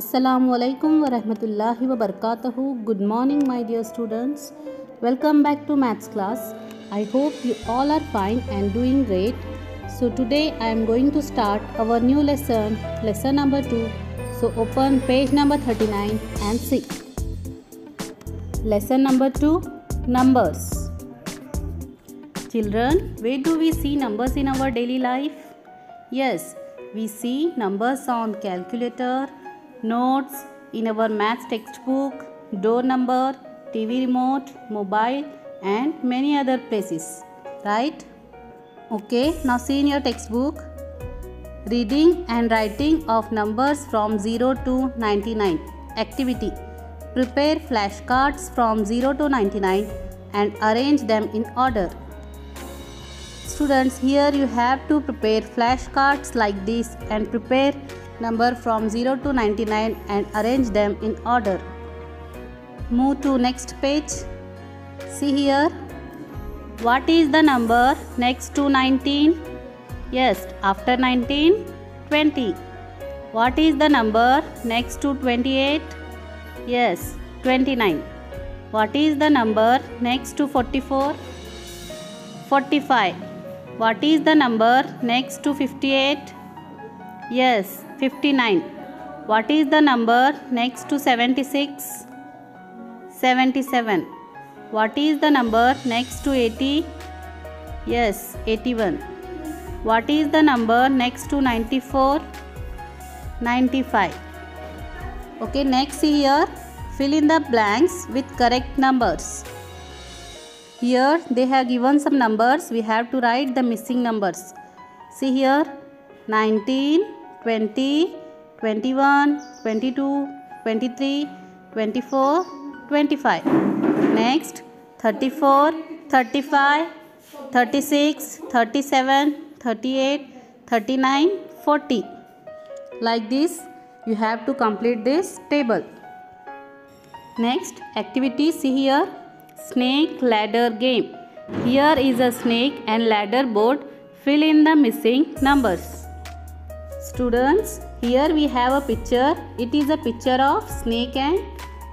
Assalamu alaikum wa rahmatullahi wa barakatuhu. Good morning, my dear students. Welcome back to maths class. I hope you all are fine and doing great. So, today I am going to start our new lesson, lesson number 2. So, open page number 39 and see. Lesson number 2 Numbers. Children, where do we see numbers in our daily life? Yes, we see numbers on calculator, notes, in our maths textbook, door number, TV remote, mobile and many other places. Right? Okay, now see in your textbook. Reading and writing of numbers from 0 to 99. Activity. Prepare flashcards from 0 to 99 and arrange them in order. Students, here you have to prepare flashcards like this and prepare number from 0 to 99 and arrange them in order. Move to next page. See here. What is the number next to 19? Yes, after 19, 20. What is the number next to 28? Yes, 29. What is the number next to 44? 45. What is the number next to 58? Yes, 59. What is the number next to 76? 77. What is the number next to 80? Yes, 81. What is the number next to 94? 95. Okay, next here. Fill in the blanks with correct numbers. Here they have given some numbers. We have to write the missing numbers. See here 19, 20, 21, 22, 23, 24, 25. Next 34, 35, 36, 37, 38, 39, 40. Like this you have to complete this table. Next activity see here snake ladder game. Here is a snake and ladder board. Fill in the missing numbers. Students, here we have a picture. It is a picture of snake and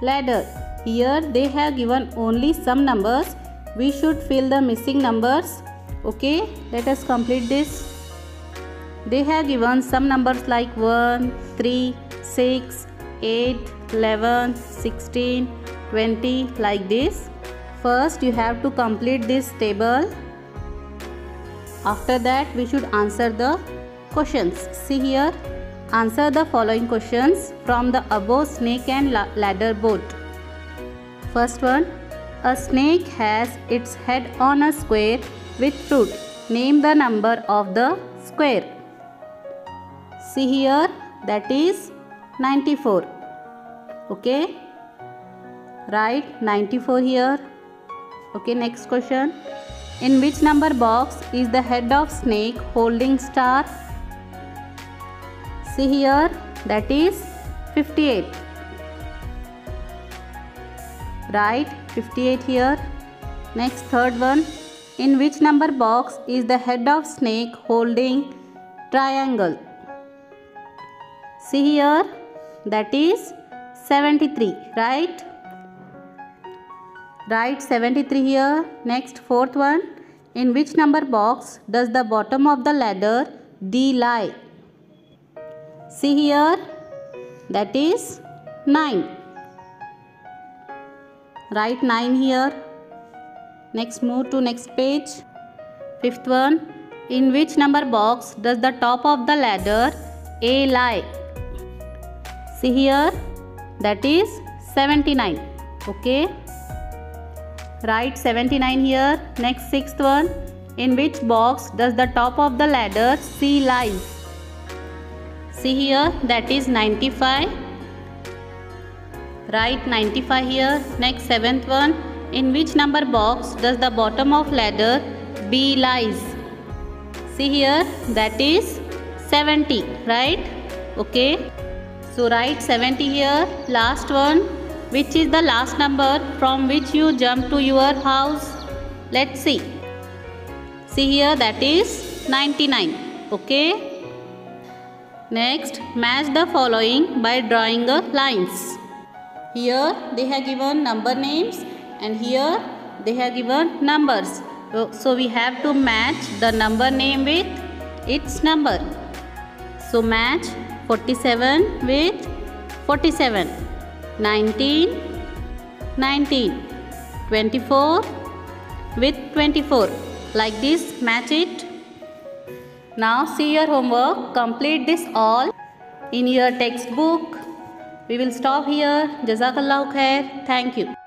ladder. Here they have given only some numbers. We should fill the missing numbers. Okay, let us complete this. They have given some numbers like 1, 3, 6, 8, 11, 16, 20 like this. First you have to complete this table. After that we should answer the questions. See here. Answer the following questions from the above snake and ladder board. First one. A snake has its head on a square with fruit. Name the number of the square. See here. That is 94. Okay. Write 94 here. Okay, next question. In which number box is the head of snake holding star? See here, that is 58. right 58 here. Next, third one. In which number box is the head of snake holding triangle? See here, that is 73, right? Write 73 here. Next, fourth one. In which number box does the bottom of the ladder D lie? See here. That is 9. Write 9 here. Next, move to next page. Fifth one. In which number box does the top of the ladder A lie? See here. That is 79. Okay. Write 79 here. Next sixth one. In which box does the top of the ladder C lies? See here that is 95. Write 95 here. Next seventh one. In which number box does the bottom of ladder B lies? See here that is 70. Right? Okay. So write 70 here. Last one. Which is the last number from which you jump to your house? Let's see. See here that is 99. Okay. Next, match the following by drawing a lines. Here they have given number names and here they have given numbers. So we have to match the number name with its number. So match 47 with 47, 19, 19, 24 with 24. Like this match it. Now see your homework. Complete this all in your textbook. We will stop here. Jazakallah khair. Thank you.